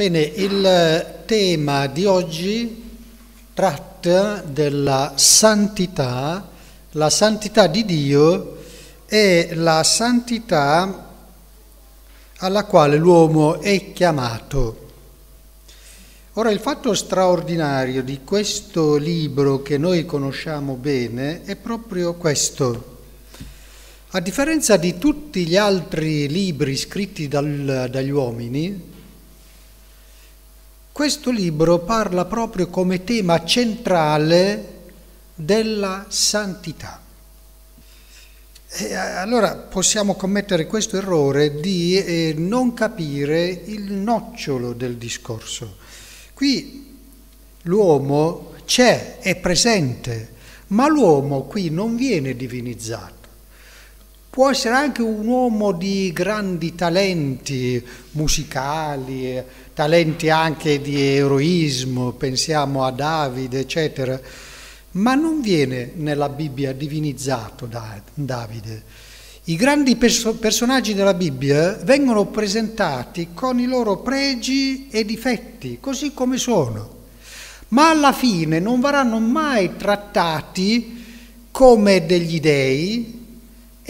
Bene, il tema di oggi tratta della santità, la santità di Dio e la santità alla quale l'uomo è chiamato. Ora, il fatto straordinario di questo libro che noi conosciamo bene è proprio questo. A differenza di tutti gli altri libri scritti dal, dagli uomini, questo libro parla proprio come tema centrale della santità. E allora possiamo commettere questo errore di eh, non capire il nocciolo del discorso. Qui l'uomo c'è, è presente, ma l'uomo qui non viene divinizzato. Può essere anche un uomo di grandi talenti musicali, talenti anche di eroismo, pensiamo a Davide, eccetera, ma non viene nella Bibbia divinizzato da Davide. I grandi perso- personaggi della Bibbia vengono presentati con i loro pregi e difetti, così come sono, ma alla fine non verranno mai trattati come degli dei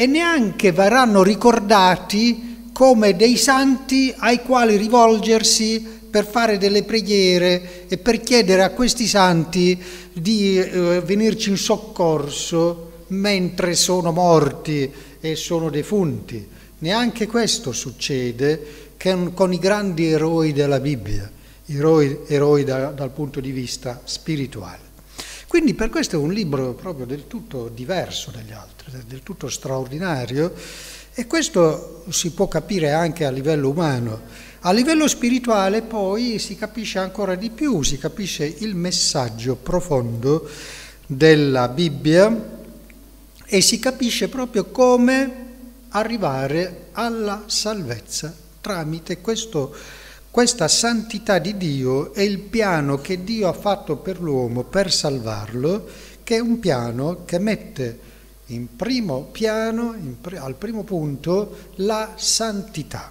e neanche verranno ricordati come dei santi ai quali rivolgersi per fare delle preghiere e per chiedere a questi santi di eh, venirci in soccorso mentre sono morti e sono defunti. Neanche questo succede con i grandi eroi della Bibbia, eroi, eroi da, dal punto di vista spirituale. Quindi per questo è un libro proprio del tutto diverso dagli altri, del tutto straordinario e questo si può capire anche a livello umano. A livello spirituale poi si capisce ancora di più, si capisce il messaggio profondo della Bibbia e si capisce proprio come arrivare alla salvezza tramite questo, questa santità di Dio e il piano che Dio ha fatto per l'uomo per salvarlo, che è un piano che mette in primo piano, in, al primo punto, la santità.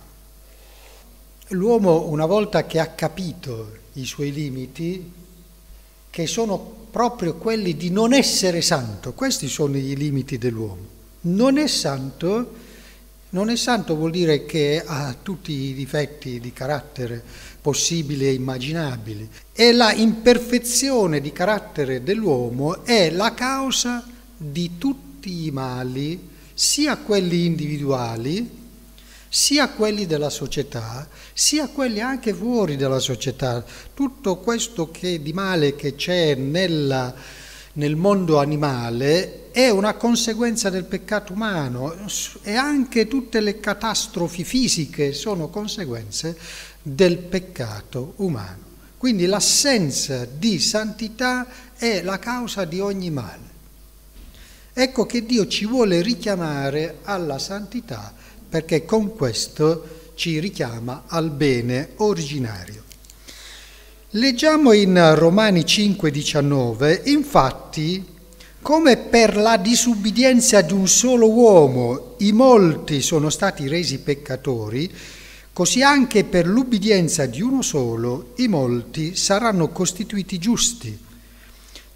L'uomo, una volta che ha capito i suoi limiti, che sono proprio quelli di non essere santo. Questi sono i limiti dell'uomo. Non è santo, non è santo vuol dire che ha tutti i difetti di carattere possibili e immaginabili. E la imperfezione di carattere dell'uomo è la causa di tutti i mali, sia quelli individuali, sia quelli della società, sia quelli anche fuori dalla società. Tutto questo che di male che c'è nella, nel mondo animale è una conseguenza del peccato umano e anche tutte le catastrofi fisiche sono conseguenze del peccato umano. Quindi l'assenza di santità è la causa di ogni male. Ecco che Dio ci vuole richiamare alla santità perché con questo ci richiama al bene originario. Leggiamo in Romani 5:19, infatti, come per la disubbidienza di un solo uomo i molti sono stati resi peccatori, così anche per l'ubbidienza di uno solo i molti saranno costituiti giusti.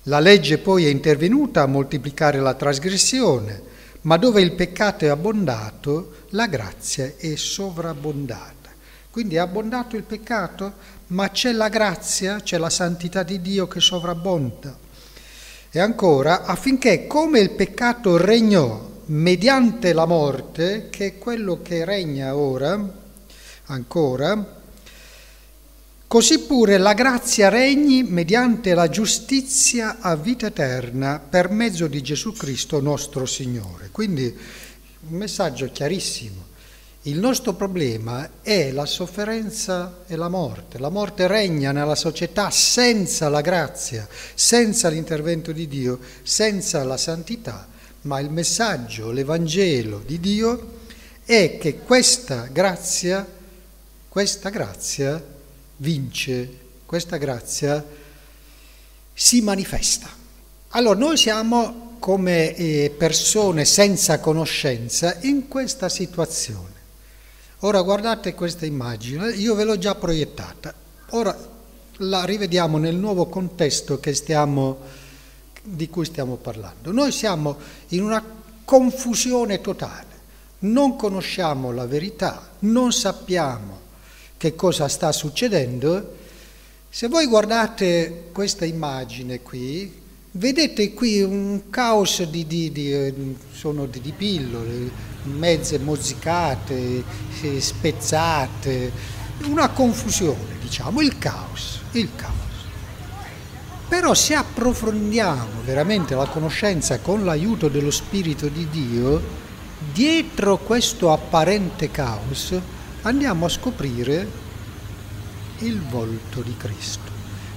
La legge poi è intervenuta a moltiplicare la trasgressione, ma dove il peccato è abbondato, la grazia è sovrabbondata. Quindi è abbondato il peccato, ma c'è la grazia, c'è la santità di Dio che sovrabbonda. E ancora, affinché come il peccato regnò mediante la morte, che è quello che regna ora, ancora, Così pure la grazia regni mediante la giustizia a vita eterna per mezzo di Gesù Cristo nostro Signore. Quindi un messaggio chiarissimo. Il nostro problema è la sofferenza e la morte. La morte regna nella società senza la grazia, senza l'intervento di Dio, senza la santità, ma il messaggio, l'Evangelo di Dio è che questa grazia, questa grazia vince, questa grazia si manifesta. Allora noi siamo come eh, persone senza conoscenza in questa situazione. Ora guardate questa immagine, io ve l'ho già proiettata. ora la rivediamo nel nuovo contesto stiamo, di cui stiamo parlando. Noi siamo in una confusione totale, non conosciamo la verità, non sappiamo che cosa sta succedendo. Se voi guardate questa immagine qui, vedete qui un caos di, di, di, eh, di pillole, mezze mozzicate, eh, spezzate, una confusione, diciamo, il caos, il caos. Però se approfondiamo veramente la conoscenza con l'aiuto dello Spirito di Dio, dietro questo apparente caos andiamo a scoprire il volto di Cristo,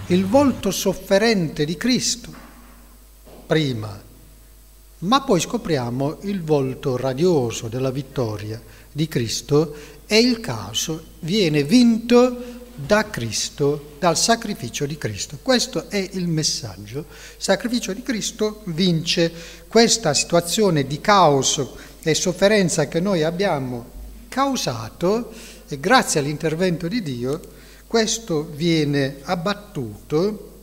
il volto sofferente di Cristo, prima, ma poi scopriamo il volto radioso della vittoria di Cristo e il caos viene vinto da Cristo, dal sacrificio di Cristo. Questo è il messaggio. Il sacrificio di Cristo vince questa situazione di caos e sofferenza che noi abbiamo causato e grazie all'intervento di Dio questo viene abbattuto.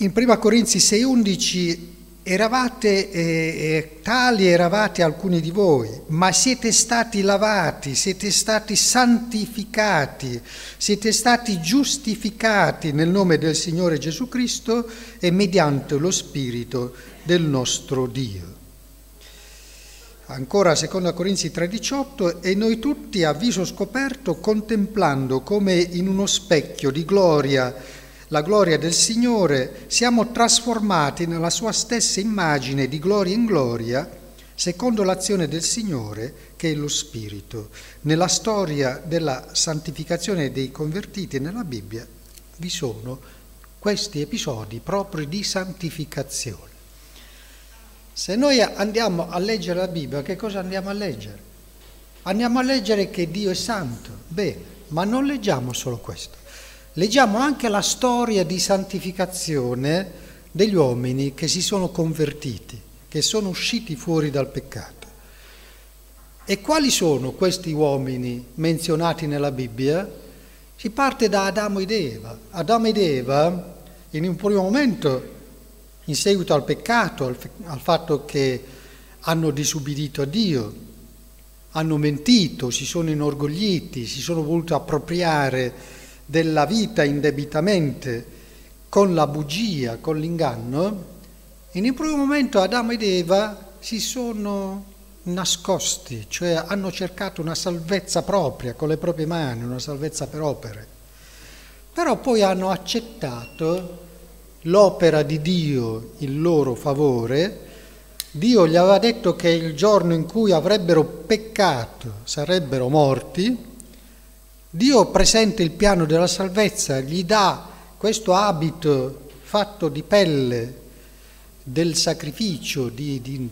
In 1 Corinzi 6:11 Eravate eh, eh, tali eravate alcuni di voi, ma siete stati lavati, siete stati santificati, siete stati giustificati nel nome del Signore Gesù Cristo e mediante lo Spirito del nostro Dio. Ancora 2 Corinzi 3:18 e noi tutti a viso scoperto contemplando come in uno specchio di gloria la gloria del Signore, siamo trasformati nella sua stessa immagine di gloria in gloria, secondo l'azione del Signore che è lo Spirito. Nella storia della santificazione dei convertiti nella Bibbia vi sono questi episodi proprio di santificazione. Se noi andiamo a leggere la Bibbia, che cosa andiamo a leggere? Andiamo a leggere che Dio è santo, bene, ma non leggiamo solo questo leggiamo anche la storia di santificazione degli uomini che si sono convertiti, che sono usciti fuori dal peccato. E quali sono questi uomini menzionati nella Bibbia? Si parte da Adamo ed Eva. Adamo ed Eva, in un primo momento, in seguito al peccato, al, al fatto che hanno disubbidito a Dio, hanno mentito, si sono inorgogliti, si sono voluti appropriare della vita indebitamente con la bugia, con l'inganno, in un primo momento Adamo ed Eva si sono nascosti, cioè hanno cercato una salvezza propria con le proprie mani, una salvezza per opere. Però poi hanno accettato l'opera di Dio in loro favore. Dio gli aveva detto che il giorno in cui avrebbero peccato sarebbero morti Dio presenta il piano della salvezza, gli dà questo abito fatto di pelle del sacrificio di, di,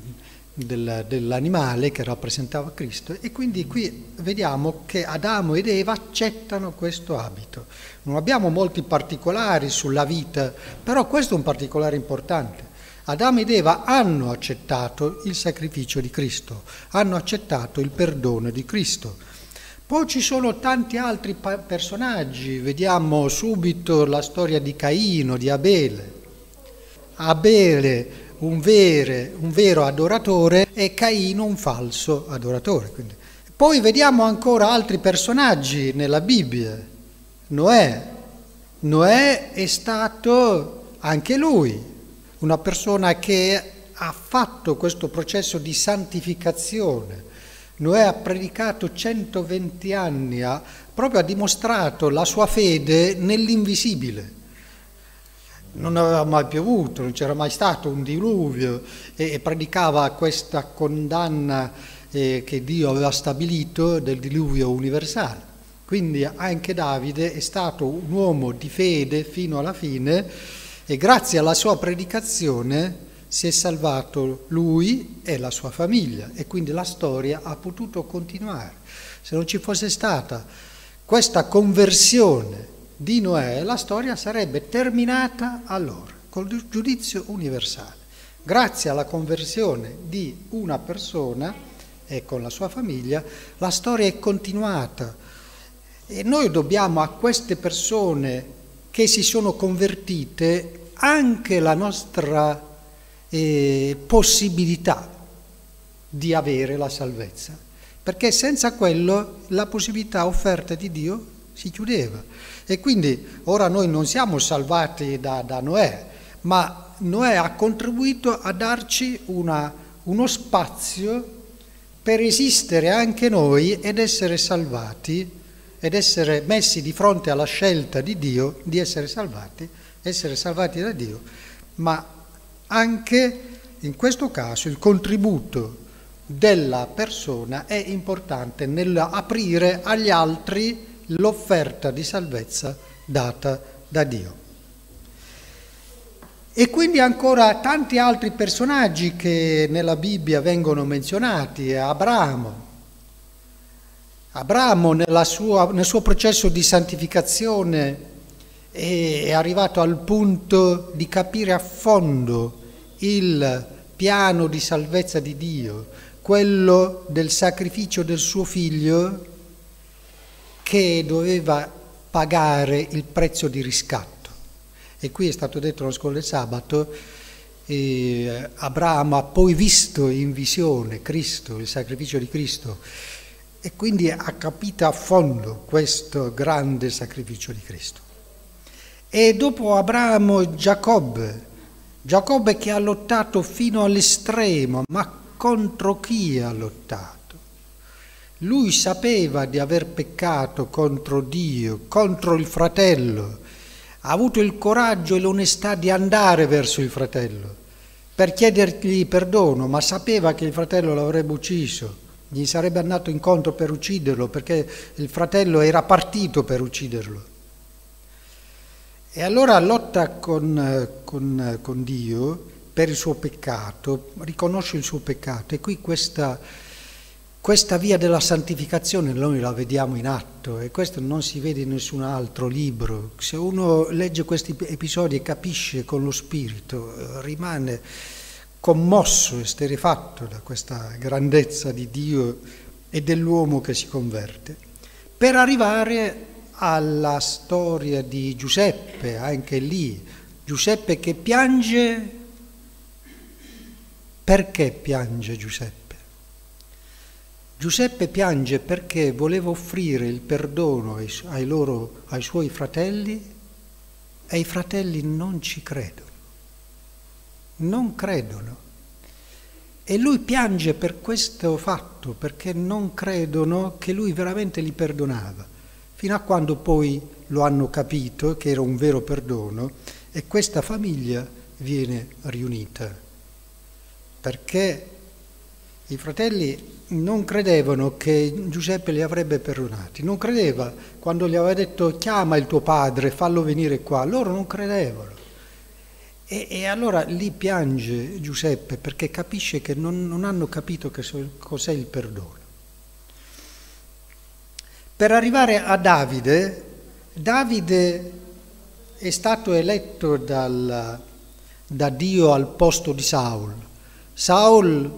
del, dell'animale che rappresentava Cristo e quindi qui vediamo che Adamo ed Eva accettano questo abito. Non abbiamo molti particolari sulla vita, però questo è un particolare importante. Adamo ed Eva hanno accettato il sacrificio di Cristo, hanno accettato il perdono di Cristo. Poi ci sono tanti altri pa- personaggi, vediamo subito la storia di Caino, di Abele. Abele un, vere, un vero adoratore e Caino un falso adoratore. Quindi. Poi vediamo ancora altri personaggi nella Bibbia. Noè. Noè è stato anche lui una persona che ha fatto questo processo di santificazione Noè ha predicato 120 anni, ha proprio ha dimostrato la sua fede nell'invisibile. Non aveva mai piovuto, non c'era mai stato un diluvio e, e predicava questa condanna eh, che Dio aveva stabilito del diluvio universale. Quindi anche Davide è stato un uomo di fede fino alla fine e grazie alla sua predicazione si è salvato lui e la sua famiglia e quindi la storia ha potuto continuare. Se non ci fosse stata questa conversione di Noè, la storia sarebbe terminata allora, col giudizio universale. Grazie alla conversione di una persona e con la sua famiglia, la storia è continuata E noi dobbiamo a queste persone che si sono convertite anche la nostra eh, possibilità di avere la salvezza, perché senza quello la possibilità offerta di Dio si chiudeva. E quindi ora noi non siamo salvati da, da Noè, ma Noè ha contribuito a darci una, uno spazio per esistere anche noi ed essere salvati ed essere messi di fronte alla scelta di Dio di essere salvati, essere salvati da Dio, ma anche in questo caso il contributo della persona è importante nell'aprire agli altri l'offerta di salvezza data da Dio. E quindi ancora tanti altri personaggi che nella Bibbia vengono menzionati, Abramo. Abramo sua, nel suo processo di santificazione è arrivato al punto di capire a fondo il piano di salvezza di Dio, quello del sacrificio del suo figlio che doveva pagare il prezzo di riscatto. E qui è stato detto lo scorso sabato, eh, Abramo ha poi visto in visione Cristo, il sacrificio di Cristo, e quindi ha capito a fondo questo grande sacrificio di Cristo. E dopo Abramo Giacobbe, Giacobbe che ha lottato fino all'estremo, ma contro chi ha lottato? Lui sapeva di aver peccato contro Dio, contro il fratello, ha avuto il coraggio e l'onestà di andare verso il fratello per chiedergli perdono, ma sapeva che il fratello l'avrebbe ucciso, gli sarebbe andato incontro per ucciderlo perché il fratello era partito per ucciderlo. E allora lotta con, con, con Dio per il suo peccato, riconosce il suo peccato e qui questa questa via della santificazione noi la vediamo in atto e questo non si vede in nessun altro libro. Se uno legge questi episodi e capisce con lo spirito, eh, rimane commosso e sterefatto da questa grandezza di Dio e dell'uomo che si converte. Per arrivare alla storia di Giuseppe, anche lì, Giuseppe che piange, perché piange Giuseppe? Giuseppe piange perché voleva offrire il perdono ai, ai, loro, ai suoi fratelli e i fratelli non ci credono. Non credono. E lui piange per questo fatto, perché non credono che lui veramente li perdonava, fino a quando poi lo hanno capito che era un vero perdono e questa famiglia viene riunita. Perché i fratelli non credevano che Giuseppe li avrebbe perdonati, non credeva quando gli aveva detto chiama il tuo padre, fallo venire qua, loro non credevano. E, e allora lì piange Giuseppe perché capisce che non, non hanno capito che cos'è il perdono. Per arrivare a Davide, Davide è stato eletto dal, da Dio al posto di Saul. Saul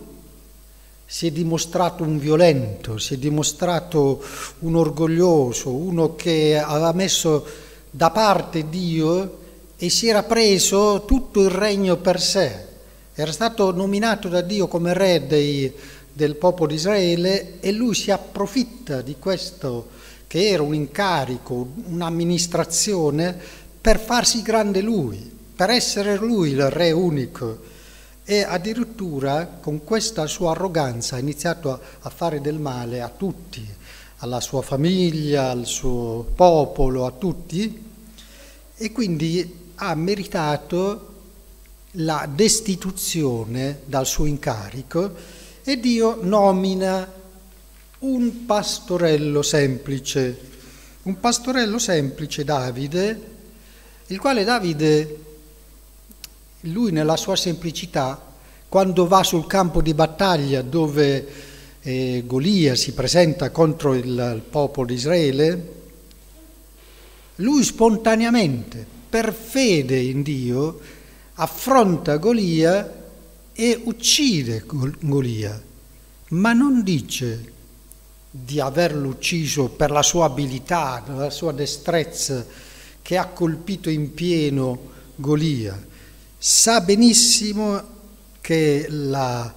si è dimostrato un violento, si è dimostrato un orgoglioso, uno che aveva messo da parte Dio e si era preso tutto il regno per sé. Era stato nominato da Dio come re dei, del popolo di Israele e lui si approfitta di questo che era un incarico, un'amministrazione per farsi grande lui, per essere lui il re unico. E addirittura con questa sua arroganza ha iniziato a, fare del male a tutti, alla sua famiglia, al suo popolo, a tutti, e quindi ha meritato la destituzione dal suo incarico e Dio nomina un pastorello semplice, un pastorello semplice Davide, il quale Davide lui nella sua semplicità, quando va sul campo di battaglia dove eh, Golia si presenta contro il, il popolo di Israele, lui spontaneamente, per fede in Dio, affronta Golia e uccide Golia, ma non dice di averlo ucciso per la sua abilità, la sua destrezza che ha colpito in pieno Golia. Sa benissimo che la,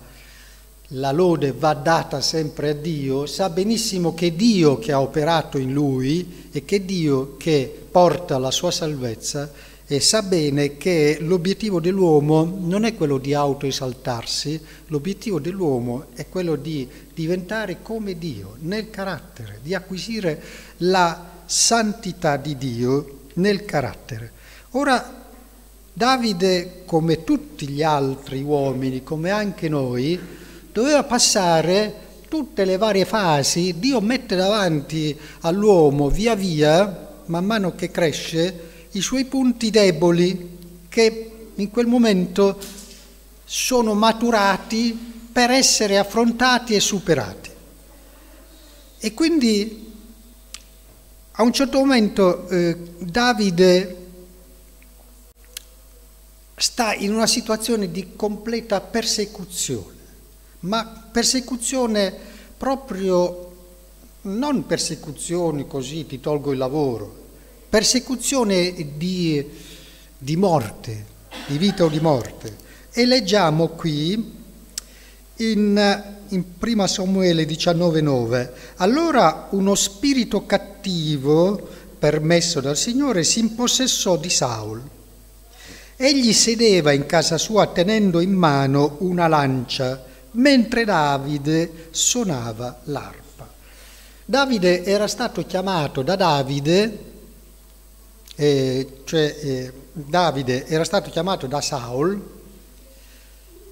la lode va data sempre a Dio, sa benissimo che Dio che ha operato in lui e che Dio che porta la sua salvezza e sa bene che l'obiettivo dell'uomo non è quello di autoesaltarsi, l'obiettivo dell'uomo è quello di diventare come Dio nel carattere, di acquisire la santità di Dio nel carattere. Ora, Davide, come tutti gli altri uomini, come anche noi, doveva passare tutte le varie fasi, Dio mette davanti all'uomo via via, man mano che cresce, i suoi punti deboli che in quel momento sono maturati per essere affrontati e superati. E quindi a un certo momento eh, Davide sta in una situazione di completa persecuzione, ma persecuzione proprio non persecuzioni così ti tolgo il lavoro, persecuzione di, di morte, di vita o di morte. E leggiamo qui in, in 1 Samuele 19,9: Allora uno spirito cattivo, permesso dal Signore, si impossessò di Saul. Egli sedeva in casa sua tenendo in mano una lancia, mentre Davide suonava l'arpa. Davide era stato chiamato da Davide eh, cioè eh, Davide era stato chiamato da Saul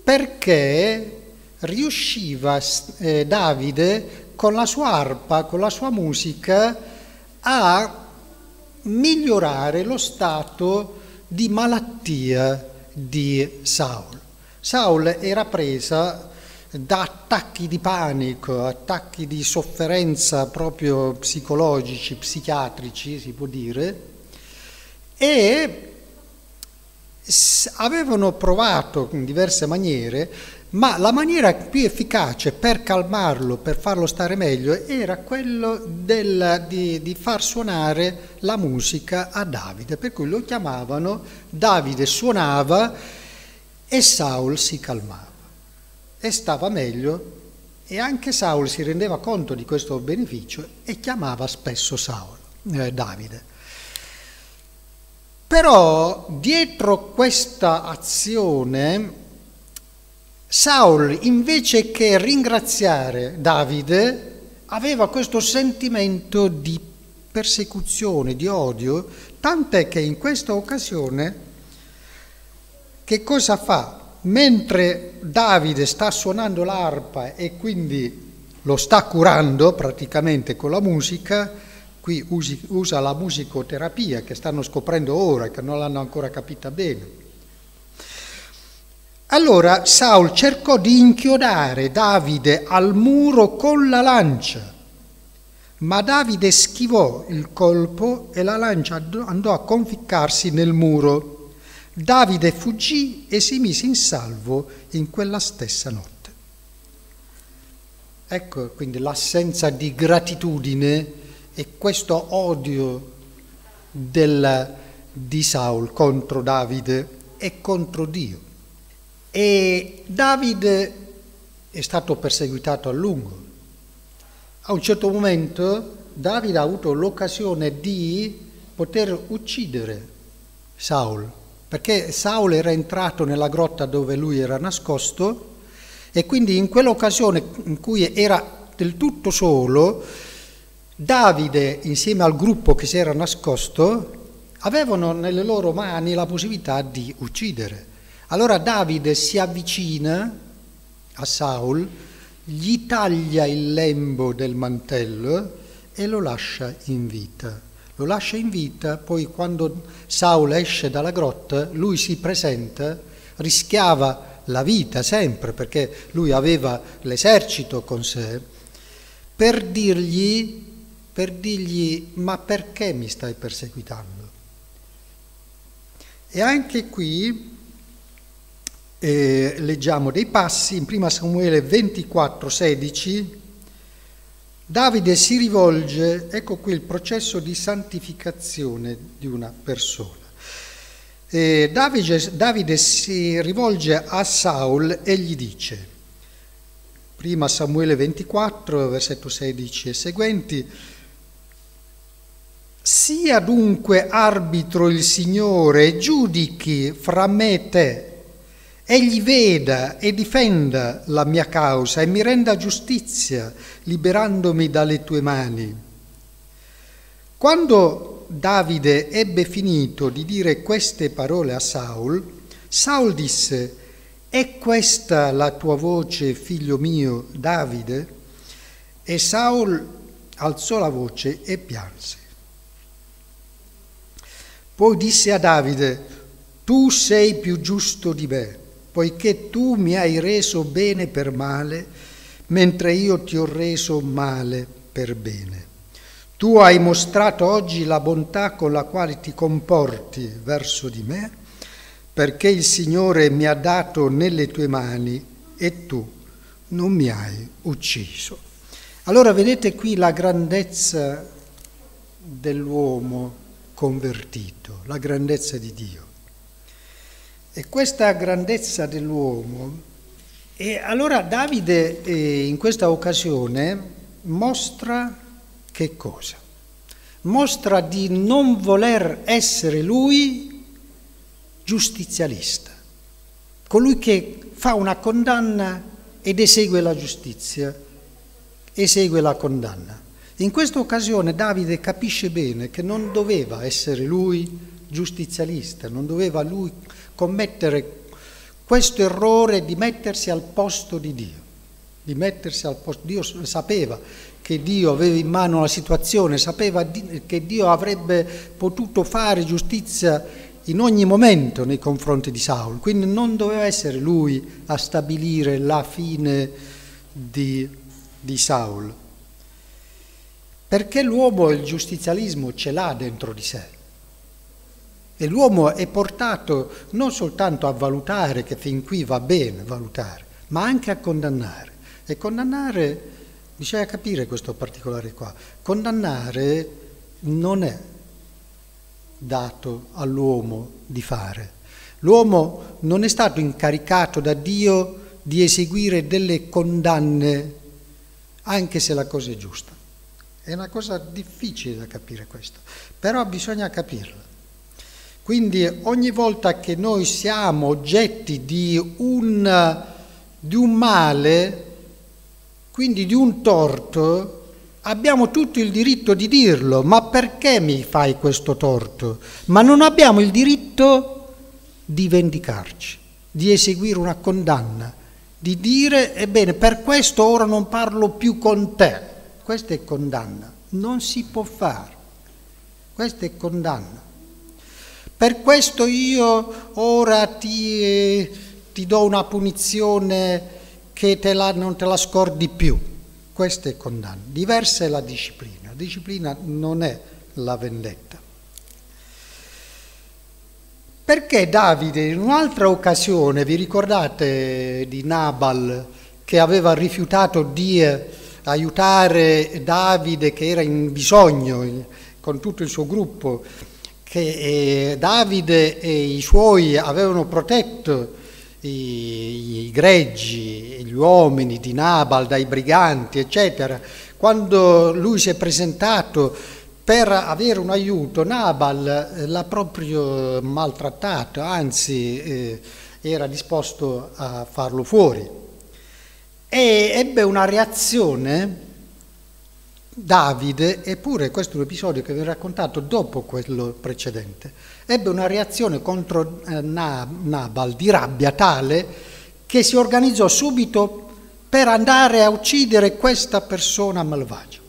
perché riusciva eh, Davide con la sua arpa, con la sua musica, a migliorare lo stato di malattia di Saul. Saul era presa da attacchi di panico, attacchi di sofferenza proprio psicologici, psichiatrici, si può dire, e avevano provato in diverse maniere, ma la maniera più efficace per calmarlo, per farlo stare meglio, era quello del, di, di, far suonare la musica a Davide, per cui lo chiamavano, Davide suonava e Saul si calmava e stava meglio e anche Saul si rendeva conto di questo beneficio e chiamava spesso Saul, eh, Davide. Però dietro questa azione Saul invece che ringraziare Davide aveva questo sentimento di persecuzione, di odio, tant'è che in questa occasione che cosa fa? Mentre Davide sta suonando l'arpa e quindi lo sta curando praticamente con la musica, qui usi, usa la musicoterapia che stanno scoprendo ora che non l'hanno ancora capita bene. Allora Saul cercò di inchiodare Davide al muro con la lancia, ma Davide schivò il colpo e la lancia andò a conficcarsi nel muro. Davide fuggì e si mise in salvo in quella stessa notte. Ecco quindi l'assenza di gratitudine e questo odio del, di Saul contro Davide e contro Dio. E Davide è stato perseguitato a lungo. A un certo momento Davide ha avuto l'occasione di poter uccidere Saul, perché Saul era entrato nella grotta dove lui era nascosto e quindi in quell'occasione in cui era del tutto solo, Davide, insieme al gruppo che si era nascosto, avevano nelle loro mani la possibilità di uccidere. Allora Davide si avvicina a Saul, gli taglia il lembo del mantello e lo lascia in vita. Lo lascia in vita, poi quando Saul esce dalla grotta, lui si presenta, rischiava la vita sempre perché lui aveva l'esercito con sé, per dirgli per dirgli ma perché mi stai perseguitando? E anche qui eh, leggiamo dei passi in 1 Samuele 24, 16, Davide si rivolge, ecco qui il processo di santificazione di una persona. Davide, Davide, si rivolge a Saul e gli dice, prima Samuele 24, versetto 16 e seguenti, sia dunque arbitro il Signore e giudichi fra me e te Egli veda e difenda la mia causa e mi renda giustizia, liberandomi dalle tue mani. Quando Davide ebbe finito di dire queste parole a Saul, Saul disse, è questa la tua voce, figlio mio, Davide? E Saul alzò la voce e pianse. Poi disse a Davide, tu sei più giusto di me poiché tu mi hai reso bene per male, mentre io ti ho reso male per bene. Tu hai mostrato oggi la bontà con la quale ti comporti verso di me, perché il Signore mi ha dato nelle tue mani e tu non mi hai ucciso. Allora vedete qui la grandezza dell'uomo convertito, la grandezza di Dio. E questa grandezza dell'uomo, e allora Davide eh, in questa occasione mostra che cosa? Mostra di non voler essere lui giustizialista, colui che fa una condanna ed esegue la giustizia, esegue la condanna. In questa occasione Davide capisce bene che non doveva essere lui giustizialista, non doveva lui commettere questo errore di mettersi al posto di Dio, di mettersi al posto. Dio sapeva che Dio aveva in mano la situazione, sapeva che Dio avrebbe potuto fare giustizia in ogni momento nei confronti di Saul, quindi non doveva essere lui a stabilire la fine di, di Saul, perché l'uomo il giustizialismo ce l'ha dentro di sé. E l'uomo è portato non soltanto a valutare, che fin qui va bene valutare, ma anche a condannare. E condannare, bisogna capire questo particolare qua, condannare non è dato all'uomo di fare. L'uomo non è stato incaricato da Dio di eseguire delle condanne, anche se la cosa è giusta. È una cosa difficile da capire questo, però bisogna capirla. Quindi ogni volta che noi siamo oggetti di un, di un male, quindi di un torto, abbiamo tutto il diritto di dirlo, ma perché mi fai questo torto? Ma non abbiamo il diritto di vendicarci, di eseguire una condanna, di dire, ebbene, per questo ora non parlo più con te. Questa è condanna, non si può fare. Questa è condanna. Per questo io ora ti, eh, ti do una punizione che te la, non te la scordi più. Questa è condanna. Diversa è la disciplina. La disciplina non è la vendetta. Perché Davide in un'altra occasione, vi ricordate di Nabal che aveva rifiutato di aiutare Davide che era in bisogno con tutto il suo gruppo che eh, Davide e i suoi avevano protetto i, i greggi, gli uomini di Nabal dai briganti, eccetera. Quando lui si è presentato per avere un aiuto, Nabal eh, l'ha proprio maltrattato, anzi eh, era disposto a farlo fuori. E ebbe una reazione Davide, eppure questo è un episodio che vi ho raccontato dopo quello precedente, ebbe una reazione contro eh, Nabal di rabbia tale che si organizzò subito per andare a uccidere questa persona malvagia.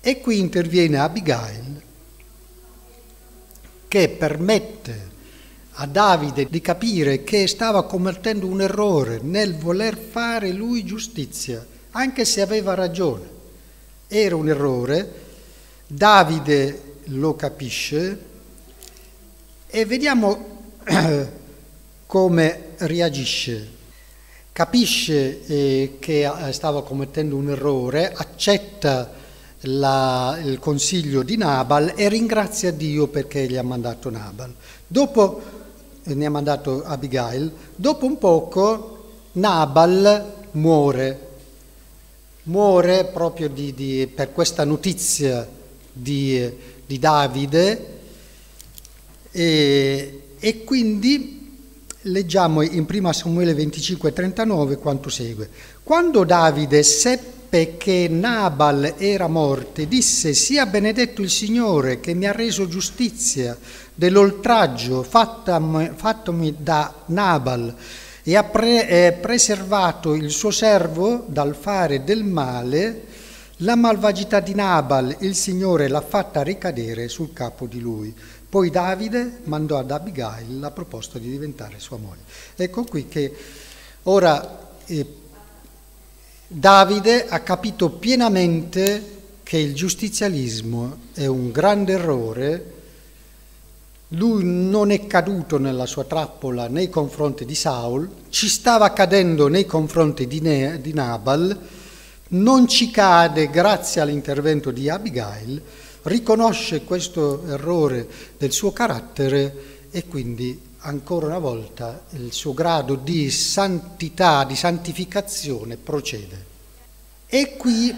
E qui interviene Abigail che permette a Davide di capire che stava commettendo un errore nel voler fare lui giustizia anche se aveva ragione. Era un errore, Davide lo capisce e vediamo come reagisce. capisce eh, che stava commettendo un errore, accetta la, il consiglio di Nabal e ringrazia Dio perché gli ha mandato Nabal. Dopo eh, ne ha mandato Abigail, dopo un poco Nabal muore, muore proprio di, di, per questa notizia di, di Davide. E, e, quindi leggiamo in 1 Samuele 25:39 quanto segue. Quando Davide seppe che Nabal era morto, disse sia benedetto il Signore che mi ha reso giustizia dell'oltraggio fattomi da Nabal e ha pre- preservato il suo servo dal fare del male, la malvagità di Nabal il Signore l'ha fatta ricadere sul capo di lui. Poi Davide mandò ad Abigail la proposta di diventare sua moglie. Ecco qui che ora eh, Davide ha capito pienamente che il giustizialismo è un grande errore. Lui non è caduto nella sua trappola nei confronti di Saul, ci stava cadendo nei confronti di, ne- di Nabal, non ci cade grazie all'intervento di Abigail, riconosce questo errore del suo carattere e quindi ancora una volta il suo grado di santità, di santificazione procede. E qui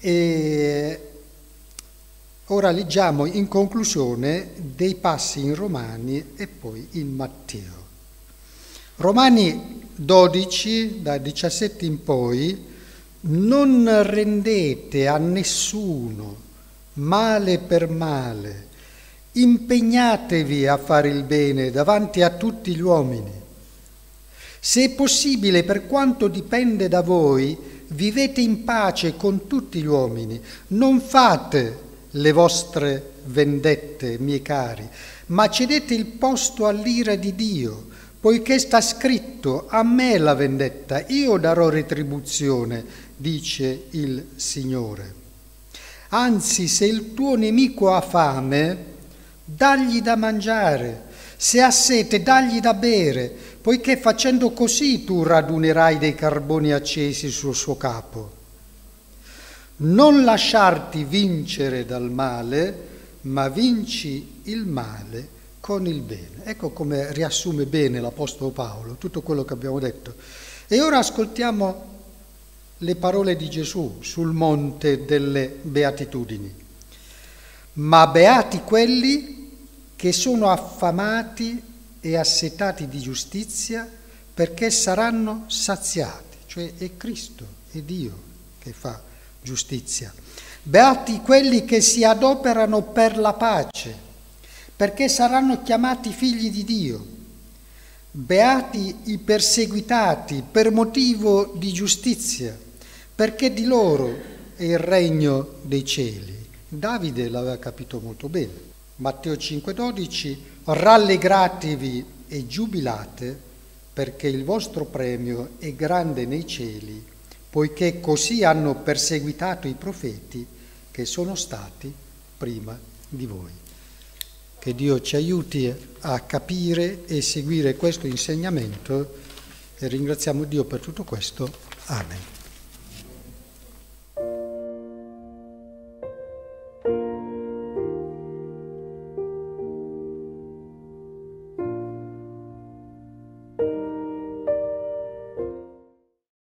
eh, Ora leggiamo in conclusione dei passi in Romani e poi in Matteo. Romani 12, da 17 in poi, non rendete a nessuno male per male, impegnatevi a fare il bene davanti a tutti gli uomini. Se è possibile, per quanto dipende da voi, vivete in pace con tutti gli uomini, non fate le vostre vendette, miei cari, ma cedete il posto all'ira di Dio, poiché sta scritto a me la vendetta, io darò retribuzione, dice il Signore. Anzi, se il tuo nemico ha fame, dagli da mangiare, se ha sete, dagli da bere, poiché facendo così tu radunerai dei carboni accesi sul suo capo non lasciarti vincere dal male, ma vinci il male con il bene. Ecco come riassume bene l'Apostolo Paolo tutto quello che abbiamo detto. E ora ascoltiamo le parole di Gesù sul monte delle beatitudini. Ma beati quelli che sono affamati e assetati di giustizia perché saranno saziati, cioè è Cristo, è Dio che fa giustizia. Beati quelli che si adoperano per la pace, perché saranno chiamati figli di Dio. Beati i perseguitati per motivo di giustizia, perché di loro è il regno dei cieli. Davide l'aveva capito molto bene. Matteo 5:12, rallegratevi e giubilate perché il vostro premio è grande nei cieli poiché così hanno perseguitato i profeti che sono stati prima di voi. Che Dio ci aiuti a capire e seguire questo insegnamento e ringraziamo Dio per tutto questo. Amen.